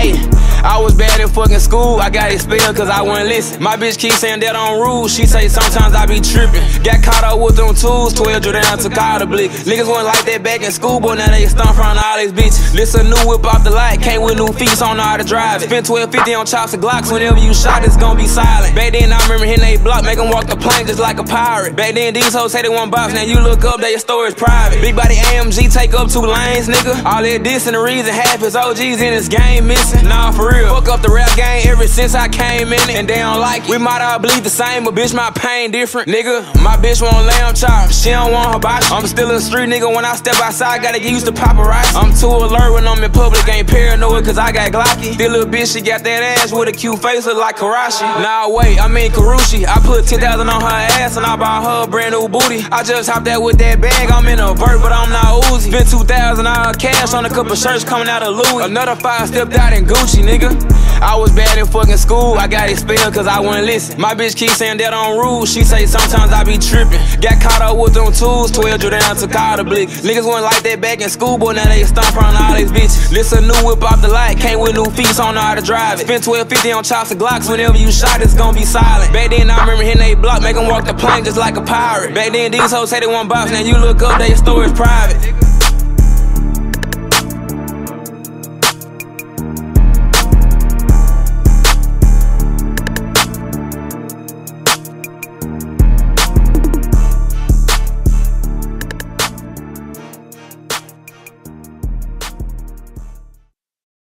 Ayy, fucking school, I got expelled cause I wouldn't listen. My bitch keep saying that on rules, she say sometimes I be tripping. Got caught up with them tools, 12 drew down, took out the blick. Niggas wasn't like that back in school, but now they front of all these bitches. This a new whip off the light, came with new I know how to drive. Spent 1250 on chops and glocks, whenever you shot, it's gonna be silent. Back then, I remember hitting they block, make them walk the plank just like a pirate. Back then, these hoes say they want box, now you look up, their storage private. Big body AMG, take up two lanes, nigga. All that this and the reason half is OGs in this game missing. Nah, for real. Fuck up the rap game ever since I came in it, and they don't like it. We might all bleed the same, but bitch, my pain different, nigga. My bitch want lamb chop, she don't want hibachi. I'm still in the street, nigga. When I step outside, gotta get used to paparazzi. I'm too alert when I'm in public, ain't paranoid, cause I got Glocky. This little bitch, she got that ass with a cute face, look like Karashi. Nah, wait, I mean Karushi. I put 10,000 on her ass, and I bought her a brand new booty. I just hopped out with that bag, I'm in a vert, but I'm not Uzi. Spent 2,000 all cash on a couple shirts coming out of Louis. Another five stepped out in Gucci, nigga. I was bad in fucking school, I got expelled cause I wouldn't listen. My bitch keep saying that on rules, she say sometimes I be tripping. Got caught up with them tools, 12 drew down, took out the blick. Niggas wasn't like that back in school, but now they stomp on all these bitches. This a new whip off the light, came with new feet, so I know how to drive it. Spent 1250 on chops and glocks, whenever you shot, it's gonna be silent. Back then, I remember hitting they block, make them walk the plank just like a pirate. Back then, these hoes say they want box, now you look up, their storage private.